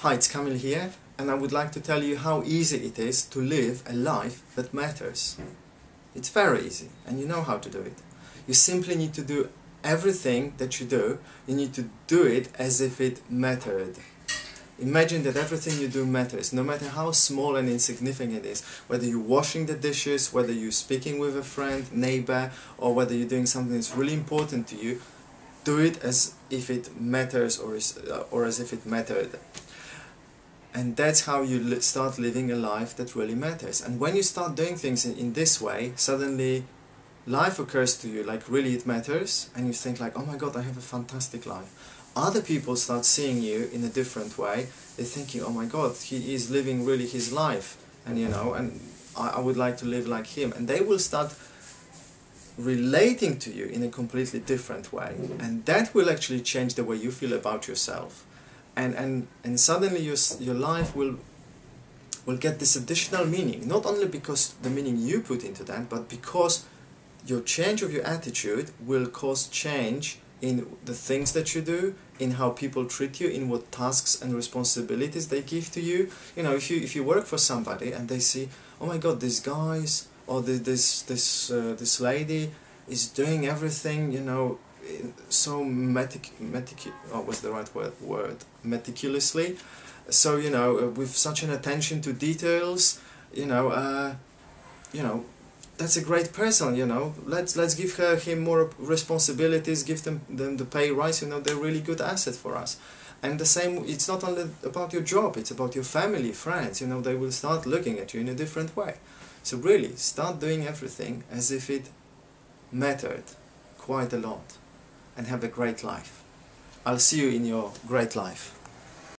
Hi, it's Kamil here, and I would like to tell you how easy it is to live a life that matters. It's very easy, and you know how to do it. You simply need to do everything that you do, you need to do it as if it mattered. Imagine that everything you do matters, no matter how small and insignificant it is. Whether you're washing the dishes, whether you're speaking with a friend, neighbor, or whether you're doing something that's really important to you, do it as if it matters or, is, or as if it mattered. And that's how you start living a life that really matters. And when you start doing things in, in this way, suddenly life occurs to you like really it matters, and you think like, oh my god, I have a fantastic life other people start seeing you in a different way. They're thinking, oh my God, he is living really his life, and you know, and I, I would like to live like him. And they will start relating to you in a completely different way, and that will actually change the way you feel about yourself. And and and suddenly your your life will will get this additional meaning, not only because the meaning you put into that, but because your change of your attitude will cause change in the things that you do, in how people treat you, in what tasks and responsibilities they give to you. You know, if you if you work for somebody and they see, oh my God, these guys or the, this this uh, this lady is doing everything, you know, so metic metic oh, what's the right word word meticulously. So you know, uh, with such an attention to details, you know, uh, you know, that's a great person, you know. Let's let's give her him more responsibilities, give them them the pay rise. You know, they're really good asset for us. And the same, it's not only about your job; it's about your family, friends. You know, they will start looking at you in a different way. So really, start doing everything as if it mattered quite a lot, and have a great life. I'll see you in your great life.